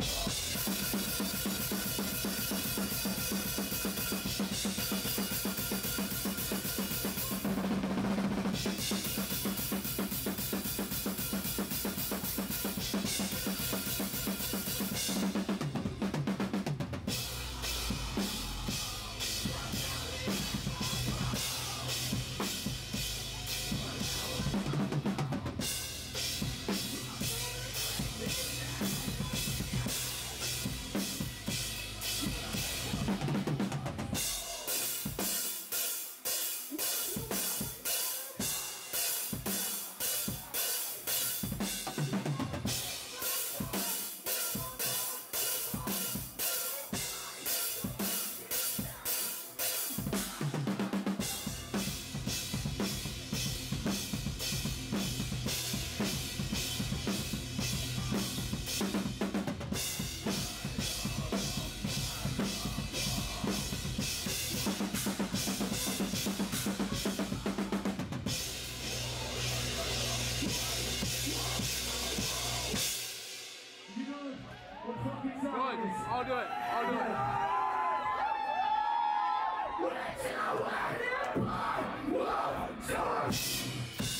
Shh. it. I'll do it. I'll do it. One, two, one, two,